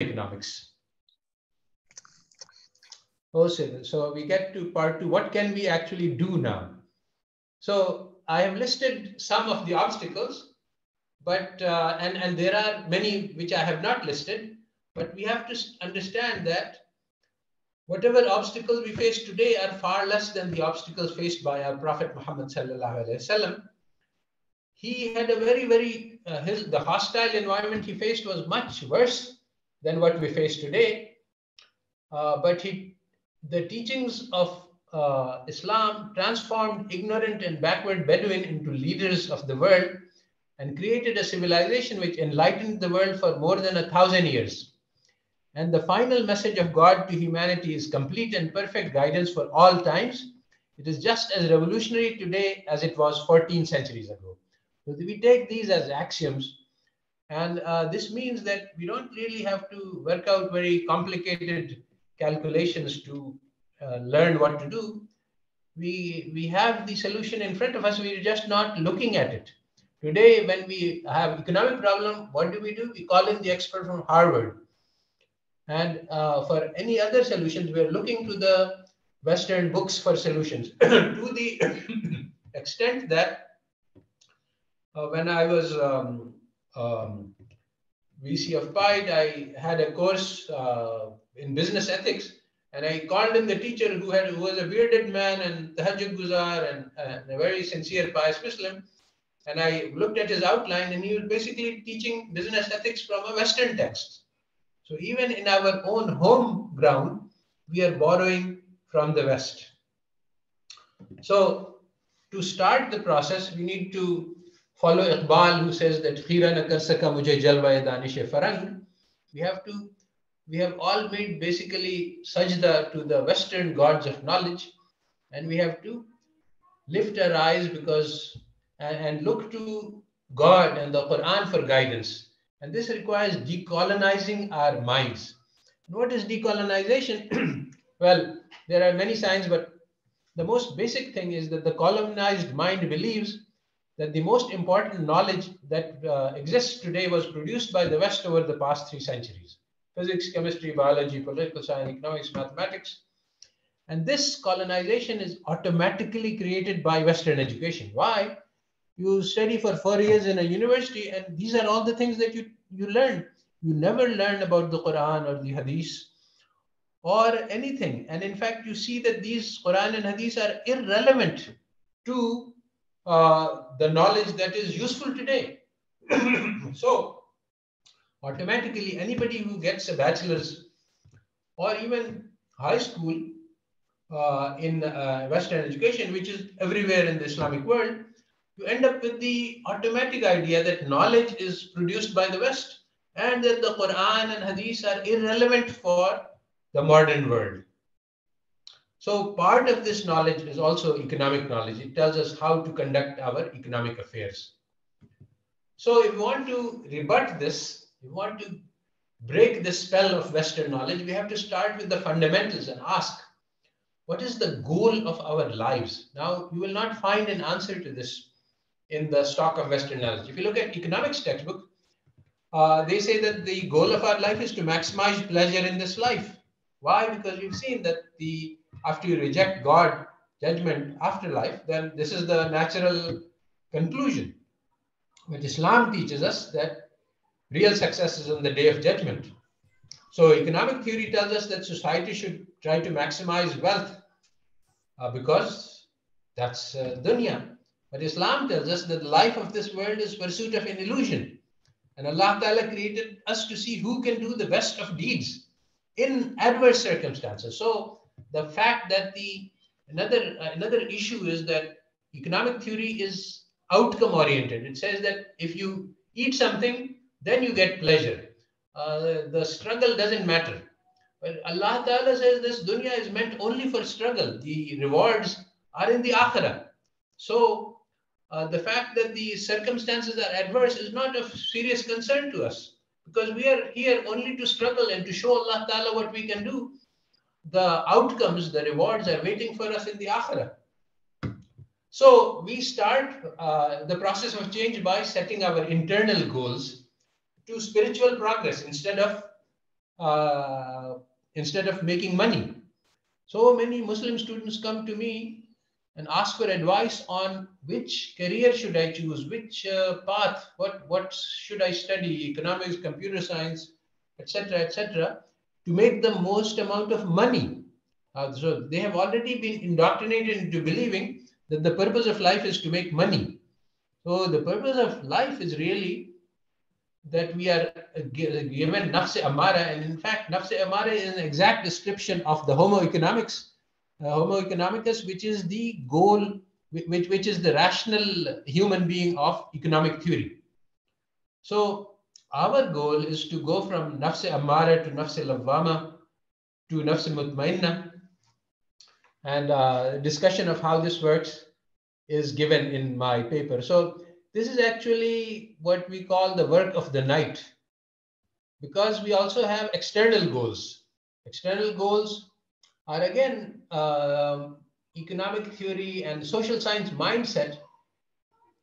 economics. Oh, so we get to part two. What can we actually do now? So I have listed some of the obstacles, but uh, and and there are many which I have not listed. But we have to understand that whatever obstacles we face today are far less than the obstacles faced by our Prophet Muhammad sallallahu alaihi wasallam. He had a very very uh, his the hostile environment he faced was much worse than what we face today. Uh, but he the teachings of uh, Islam transformed ignorant and backward Bedouin into leaders of the world and created a civilization which enlightened the world for more than a thousand years. And the final message of God to humanity is complete and perfect guidance for all times. It is just as revolutionary today as it was 14 centuries ago. So we take these as axioms. And uh, this means that we don't really have to work out very complicated calculations to uh, learn what to do, we, we have the solution in front of us. We're just not looking at it. Today, when we have economic problem, what do we do? We call in the expert from Harvard. And uh, for any other solutions, we're looking to the Western books for solutions to the extent that uh, when I was um, um, VC of PIDE, I had a course uh, in business ethics and I called in the teacher who had who was a bearded man and tahajjud guzar and, and a very sincere pious Muslim. And I looked at his outline and he was basically teaching business ethics from a Western text. So even in our own home ground, we are borrowing from the West. So to start the process, we need to follow Iqbal who says that khira na kar saka mujhe jalwa danish farang. We have to we have all made basically sajda to the Western gods of knowledge, and we have to lift our eyes because and, and look to God and the Quran for guidance. And this requires decolonizing our minds. What is decolonization? well, there are many signs, but the most basic thing is that the colonized mind believes that the most important knowledge that uh, exists today was produced by the West over the past three centuries physics, chemistry, biology, political science, economics, mathematics. And this colonization is automatically created by Western education. Why? You study for four years in a university, and these are all the things that you, you learn. You never learn about the Quran or the Hadith or anything. And in fact, you see that these Quran and Hadith are irrelevant to uh, the knowledge that is useful today. so, automatically anybody who gets a bachelor's or even high school uh, in uh, Western education, which is everywhere in the Islamic world, you end up with the automatic idea that knowledge is produced by the West and that the Quran and Hadith are irrelevant for the modern world. So part of this knowledge is also economic knowledge. It tells us how to conduct our economic affairs. So if we want to rebut this, we want to break the spell of Western knowledge, we have to start with the fundamentals and ask, what is the goal of our lives? Now, you will not find an answer to this in the stock of Western knowledge. If you look at economics textbook, uh, they say that the goal of our life is to maximize pleasure in this life. Why? Because we've seen that the after you reject God, judgment, afterlife, then this is the natural conclusion. But Islam teaches us that Real success is on the day of judgment. So economic theory tells us that society should try to maximize wealth uh, because that's uh, dunya. But Islam tells us that the life of this world is pursuit of an illusion. And Allah Ta'ala created us to see who can do the best of deeds in adverse circumstances. So the fact that the another uh, another issue is that economic theory is outcome oriented. It says that if you eat something, then you get pleasure. Uh, the struggle doesn't matter. But Allah Ta'ala says this dunya is meant only for struggle. The rewards are in the akhirah. So uh, the fact that the circumstances are adverse is not of serious concern to us because we are here only to struggle and to show Allah Ta'ala what we can do. The outcomes, the rewards are waiting for us in the akhirah. So we start uh, the process of change by setting our internal goals to spiritual progress instead of uh, instead of making money. So many Muslim students come to me and ask for advice on which career should I choose, which uh, path, what, what should I study, economics, computer science, etc., etc., to make the most amount of money. Uh, so they have already been indoctrinated into believing that the purpose of life is to make money. So the purpose of life is really that we are given nafse amara, and in fact, nafse amara is an exact description of the Homo economics, uh, Homo economicus, which is the goal, which, which is the rational human being of economic theory. So our goal is to go from nafse amara to nafse lawama to nafse mutmainna. And uh, discussion of how this works is given in my paper. So this is actually what we call the work of the night because we also have external goals. External goals are again uh, economic theory and social science mindset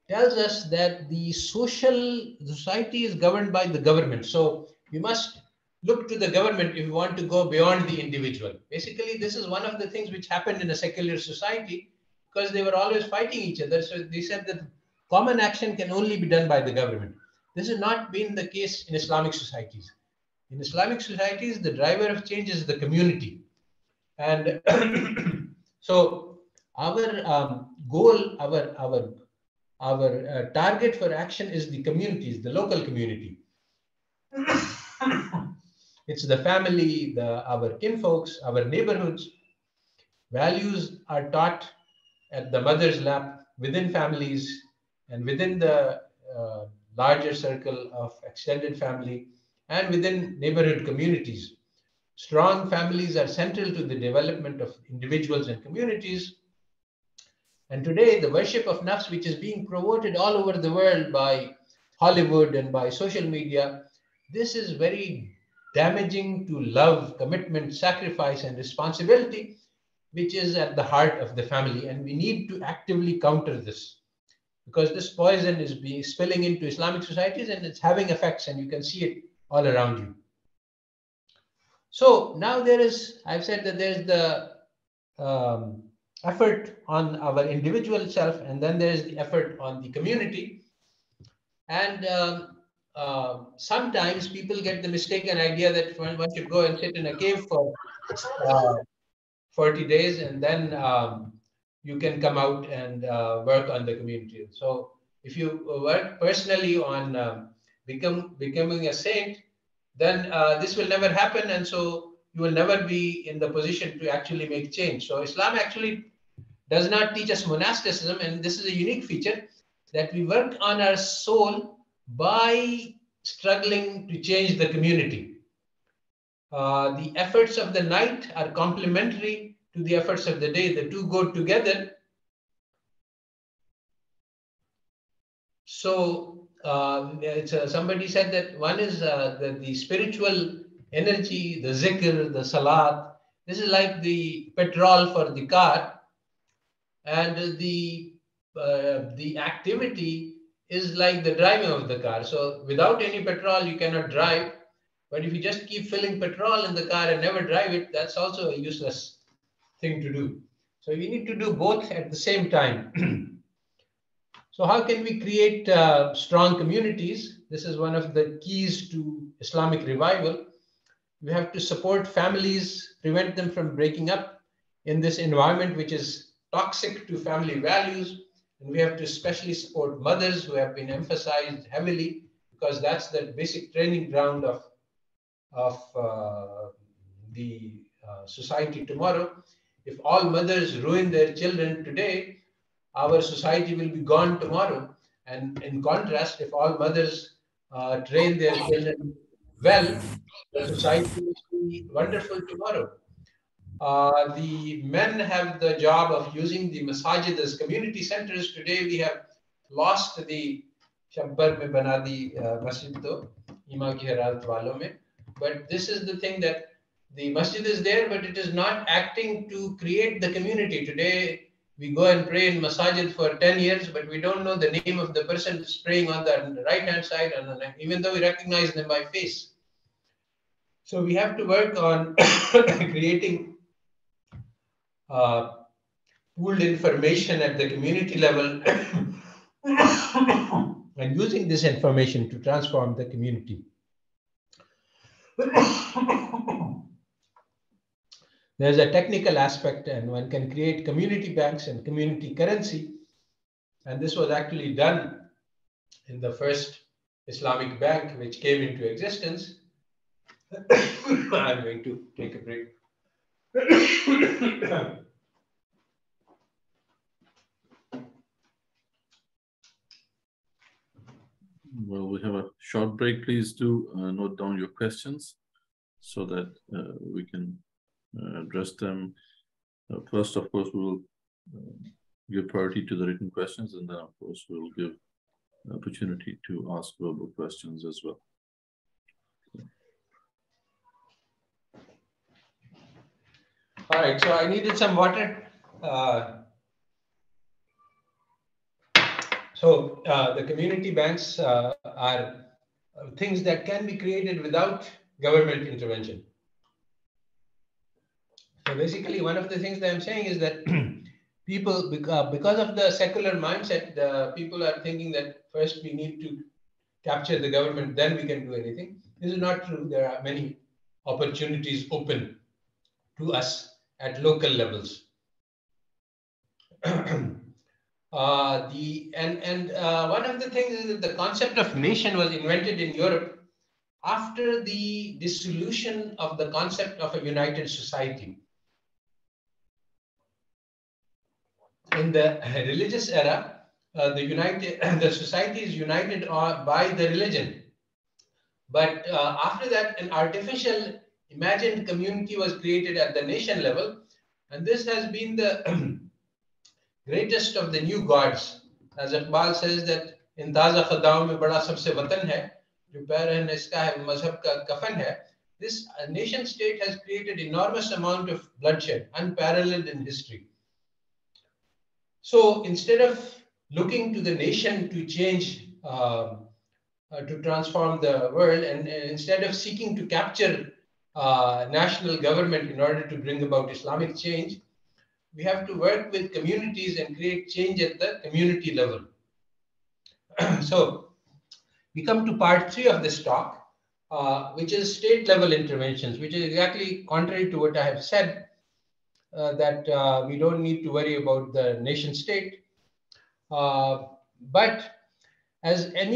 tells us that the social society is governed by the government. So we must look to the government if we want to go beyond the individual. Basically, this is one of the things which happened in a secular society because they were always fighting each other. So they said that common action can only be done by the government. This has not been the case in Islamic societies. In Islamic societies, the driver of change is the community. And so our um, goal, our, our, our uh, target for action is the communities, the local community. it's the family, the, our kinfolks, our neighborhoods. Values are taught at the mother's lap within families and within the uh, larger circle of extended family and within neighborhood communities. Strong families are central to the development of individuals and communities. And today, the worship of nafs, which is being promoted all over the world by Hollywood and by social media, this is very damaging to love, commitment, sacrifice, and responsibility, which is at the heart of the family. And we need to actively counter this because this poison is being spilling into Islamic societies and it's having effects, and you can see it all around you. So now there is, I've said that there's the um, effort on our individual self, and then there's the effort on the community. And um, uh, sometimes people get the mistaken idea that one should go and sit in a cave for uh, 40 days and then um, you can come out and uh, work on the community. So if you work personally on um, become becoming a saint, then uh, this will never happen, and so you will never be in the position to actually make change. So Islam actually does not teach us monasticism, and this is a unique feature that we work on our soul by struggling to change the community. Uh, the efforts of the night are complementary to the efforts of the day. The two go together. So uh, uh, somebody said that one is uh, the, the spiritual energy, the zikr, the salat. This is like the petrol for the car. And the, uh, the activity is like the driving of the car. So without any petrol, you cannot drive. But if you just keep filling petrol in the car and never drive it, that's also a useless thing to do. So we need to do both at the same time. so how can we create uh, strong communities? This is one of the keys to Islamic revival. We have to support families, prevent them from breaking up in this environment, which is toxic to family values. And we have to especially support mothers who have been emphasized heavily because that's the basic training ground of, of uh, the uh, society tomorrow. If all mothers ruin their children today, our society will be gone tomorrow. And in contrast, if all mothers uh, train their children well, the society will be wonderful tomorrow. Uh, the men have the job of using the masajid as community centers. Today we have lost the Shabbar di uh, masjid to, ima ki walon mein. But this is the thing that the masjid is there, but it is not acting to create the community. Today, we go and pray in masajid for 10 years, but we don't know the name of the person praying on the right hand side, and even though we recognize them by face. So we have to work on creating uh, pooled information at the community level and using this information to transform the community. There's a technical aspect and one can create community banks and community currency. And this was actually done in the first Islamic bank which came into existence. I'm going to take a break. Well, we have a short break. Please do uh, note down your questions so that uh, we can uh, address them. Uh, first, of course, we will uh, give priority to the written questions, and then, of course, we'll give opportunity to ask verbal questions as well. All right, so I needed some water. Uh, so uh, the community banks uh, are things that can be created without government intervention. So basically, one of the things that I'm saying is that people, because of the secular mindset, the people are thinking that first we need to capture the government, then we can do anything. This is not true. There are many opportunities open to us at local levels. uh, the and and uh, one of the things is that the concept of nation was invented in Europe after the dissolution of the concept of a united society. In the religious era, uh, the united the society is united by the religion. But uh, after that, an artificial imagined community was created at the nation level. And this has been the greatest of the new gods. As Iqbal says that in Daza khadaon mein bada sabse. This nation state has created enormous amount of bloodshed, unparalleled in history. So instead of looking to the nation to change, uh, uh, to transform the world, and, and instead of seeking to capture uh, national government in order to bring about islamic change we have to work with communities and create change at the community level so we come to part three of this talk, uh, which is state level interventions, which is exactly contrary to what I have said, uh, that uh, we don't need to worry about the nation state. Uh, but as any